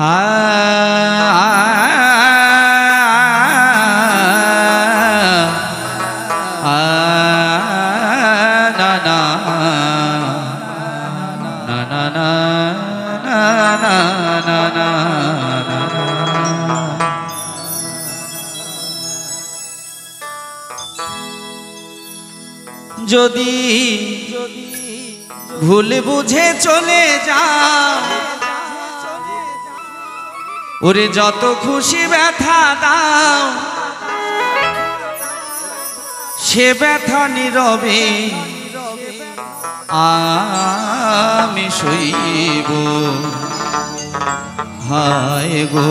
যদি ভুল বুঝে চলে যা ওরে যত খুশি ব্যথা দাও, সে ব্যথা নীরবে আমি সইব। হায় গো,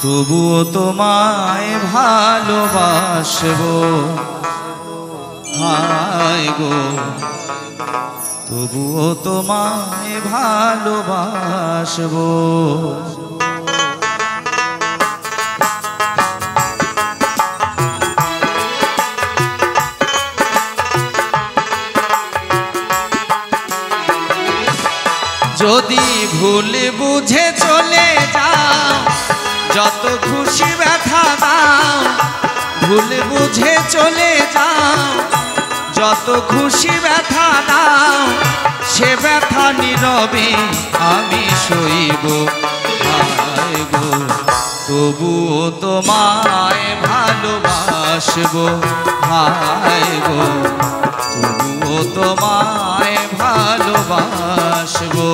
তবুও তোমায় ভালোবাসবো। হায় গো তবুও তোমায় ভালোবাসবো। যদি ভুল বুঝে চলে যাও, যত খুশি ব্যথা দাও, ভুল বুঝে চলে যাও, যত খুশি ব্যথা সে ব্যথা নীরবে আমি হায় গো তবুও তোমায় ভালোবাসবো ভাইব গো তবুও তোমায় ভালোবাসবো।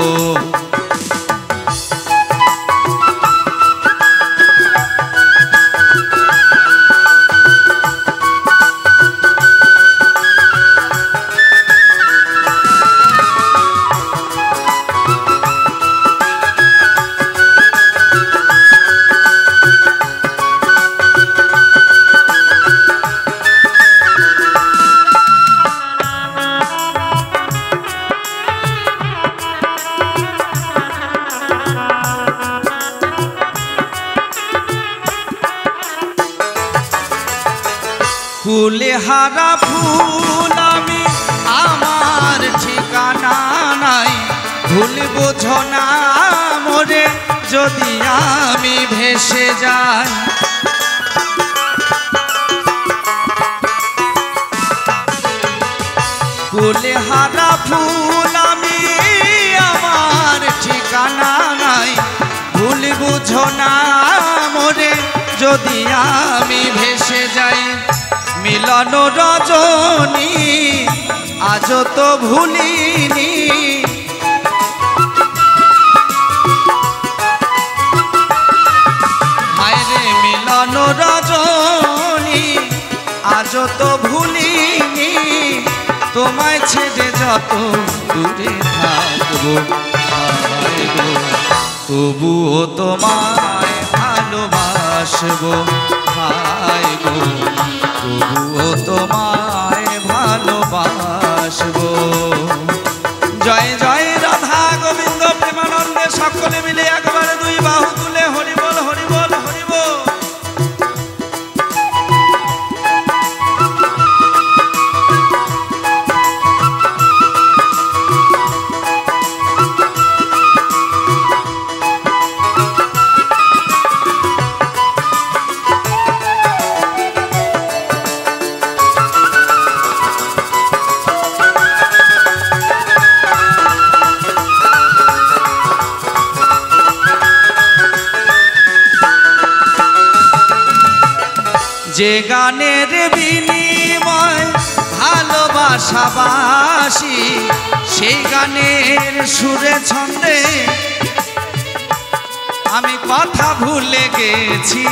ফুলে হারা ফুল আমি, আমার ঠিকানা নাই। ভুল বোঝো না মোরে, যদি আমি ভেসে যাই। ফুলে হারা ফুল আমি, আমার ঠিকানা নাই। ভুল বুঝো না মোরে, যদি আমি ভেসে যাই। মিলন রজনী আজ তো ভুলিনি। হায়রে মিলন রজনী আজ তো ভুলিনি। তোমায় ছেড়ে যত দূরে থাকব তবুও তোমায় ভালোবাসবো, হায় গো। শুধু তোমার যে গানের বিনিময় ভালোবাসাবাসি, সেই গানের সুরে ছন্দে আমি কথা ভুলে গেছি।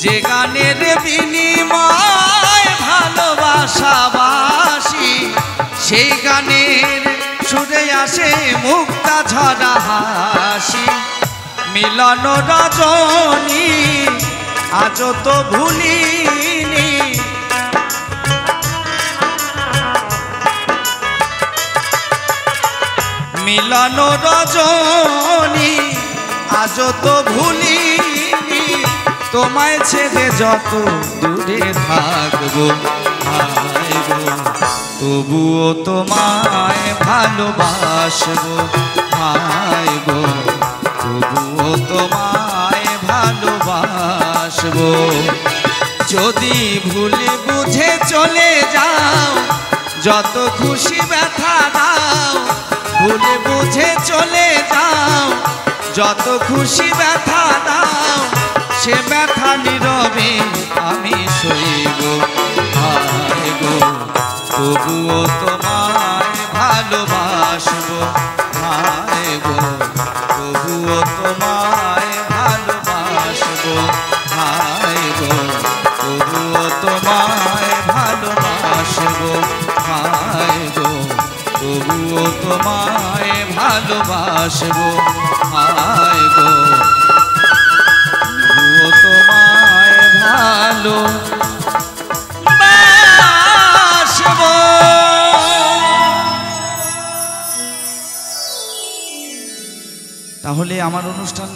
যে গানের বিনিময় ভালোবাসাবাসি, সেই গানের আসে মুক্তা ঝরা হাসি। মিলন রজনী আজ তো ভুলিনি। মিলন রজনী আজ তো ভুলিনি। তোমায় ছেড়ে যত দূরে থাকব গো তবুও তোমায় ভালোবাসবো, ভাই গো। তবুও তোমায় ভালোবাসবো। যদি ভুলে বুঝে চলে যাও, যত খুশি ব্যথা দাও, ভুলে বুঝে চলে যাও, যত খুশি ব্যথা দাও, সে ব্যথা নীরবে আমি সইব। তবুও তোমায় ভালোবাসবো হায় গো। তবুও তোমায় ভালোবাসবো হায় গো। তবুও তোমায় ভালোবাসবো হায় গো। তবুও তোমায় ভালোবাসবো হায় গো। তবুও তোমায় ভালো তাহলে আমার অনুষ্ঠান